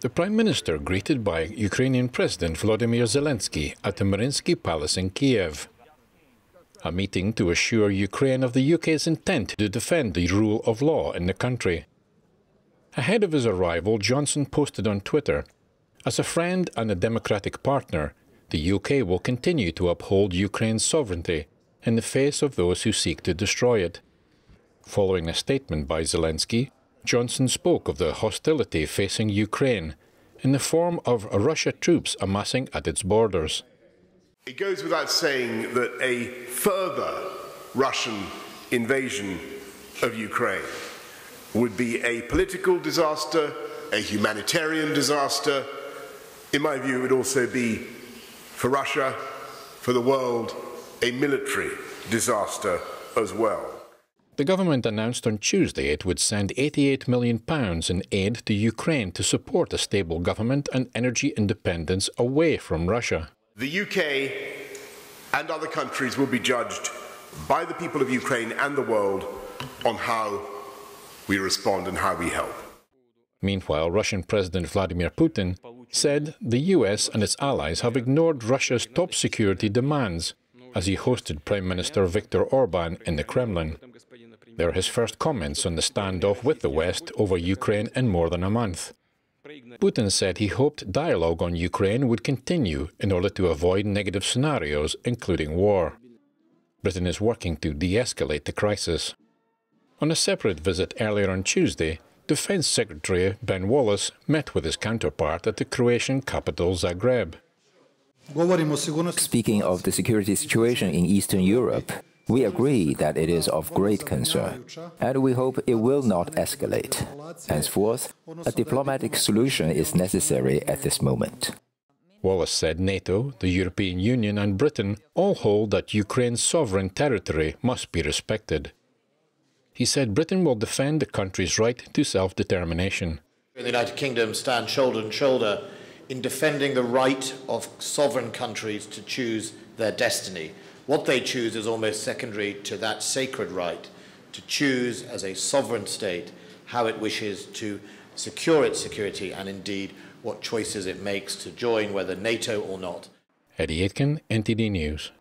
the Prime Minister greeted by Ukrainian President Volodymyr Zelensky at the Mariinsky Palace in Kyiv. A meeting to assure Ukraine of the UK's intent to defend the rule of law in the country. Ahead of his arrival, Johnson posted on Twitter As a friend and a democratic partner, the UK will continue to uphold Ukraine's sovereignty in the face of those who seek to destroy it. Following a statement by Zelensky, Johnson spoke of the hostility facing Ukraine in the form of Russia troops amassing at its borders. It goes without saying that a further Russian invasion of Ukraine would be a political disaster, a humanitarian disaster. In my view, it would also be, for Russia, for the world, a military disaster as well. The government announced on Tuesday it would send £88 million in aid to Ukraine to support a stable government and energy independence away from Russia. The UK and other countries will be judged by the people of Ukraine and the world on how we respond and how we help. Meanwhile, Russian President Vladimir Putin said the US and its allies have ignored Russia's top security demands as he hosted Prime Minister Viktor Orban in the Kremlin. They are his first comments on the standoff with the West over Ukraine in more than a month. Putin said he hoped dialogue on Ukraine would continue in order to avoid negative scenarios, including war. Britain is working to de escalate the crisis. On a separate visit earlier on Tuesday, Defence Secretary Ben Wallace met with his counterpart at the Croatian capital Zagreb. Speaking of the security situation in Eastern Europe, we agree that it is of great concern, and we hope it will not escalate. Henceforth, a diplomatic solution is necessary at this moment. Wallace said NATO, the European Union, and Britain all hold that Ukraine's sovereign territory must be respected. He said Britain will defend the country's right to self determination. The United Kingdom stand shoulder to shoulder in defending the right of sovereign countries to choose their destiny. What they choose is almost secondary to that sacred right to choose as a sovereign state how it wishes to secure its security and indeed what choices it makes to join, whether NATO or not. Eddie Aitken, NTD News.